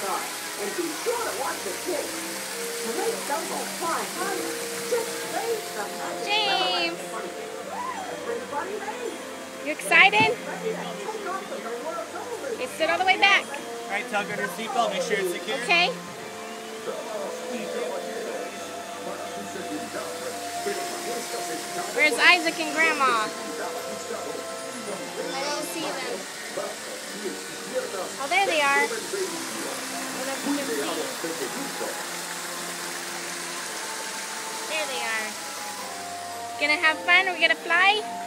And be sure to watch the kids. The race don't go flying higher. Just raise the magic James. Everybody ready? You excited? Ready to take off with the world over. Okay, sit all the way back. All right, tug on your seatbelt. Make sure it's secure. Okay. Where's Isaac and Grandma? I don't see them. Oh, there they are. I don't know if you can see. There they are. Gonna have fun? We're gonna fly?